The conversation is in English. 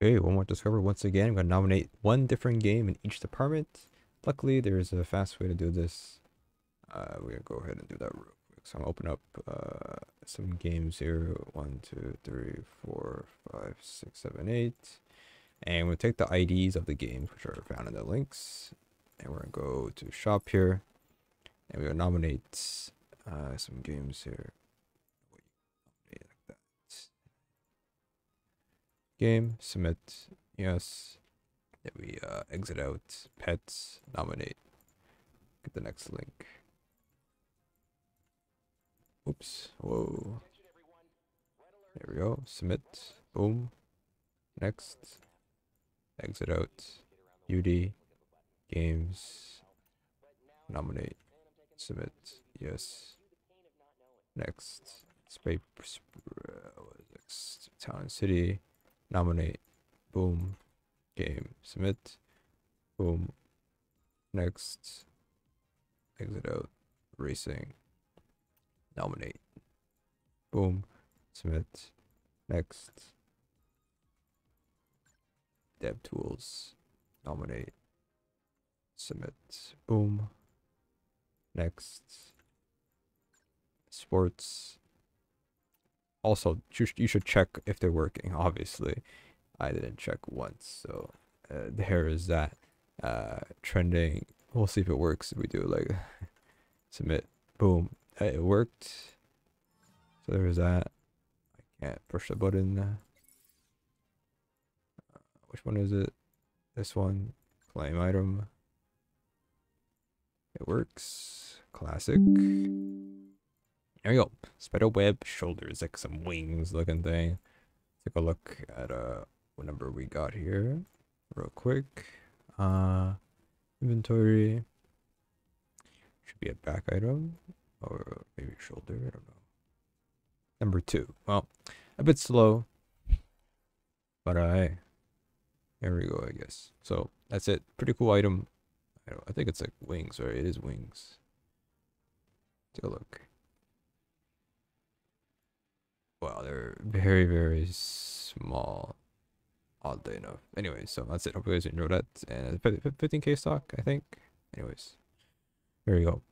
Okay, one more discover. Once again, I'm gonna nominate one different game in each department. Luckily, there's a fast way to do this. Uh, we're gonna go ahead and do that real quick. So I'm gonna open up uh, some games here. One, two, three, four, five, six, seven, eight. And we'll take the IDs of the games, which are found in the links. And we're gonna go to shop here. And we're gonna nominate uh, some games here. Like that. Game, submit, yes. Then we uh, exit out, pets, nominate. Get the next link. Oops. Whoa. There we go. Submit. Boom. Next. Exit out. UD. Games. Nominate. Submit. Yes. Next. Space. Next. Town City. Nominate. Boom. Game. Submit. Boom. Next. Exit out. Racing nominate. Boom. Submit. Next. Dev tools. Nominate. Submit. Boom. Next. Sports. Also, you should check if they're working. Obviously, I didn't check once, so uh, there is that. Uh, trending. We'll see if it works. If we do like submit. Boom it worked. So there was that. I can't push the button. Uh, which one is it? This one. Claim item. It works. Classic. There go. Spider web shoulders, like some wings looking thing. Take a look at uh what number we got here. Real quick. Uh inventory. Should be a back item or maybe shoulder. I don't know. Number two. Well, a bit slow, but I. There we go. I guess. So that's it. Pretty cool item. I, I think it's like wings, right? It is wings. Take a look. They're very, very small. Oddly enough. Anyway, so that's it. Hope you guys enjoyed that. And 15k stock, I think. Anyways, there you go.